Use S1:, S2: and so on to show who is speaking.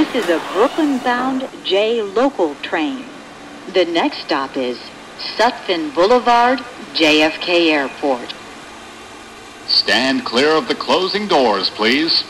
S1: This is a Brooklyn-bound J local train. The next stop is Sutphin Boulevard, JFK Airport.
S2: Stand clear of the closing doors, please.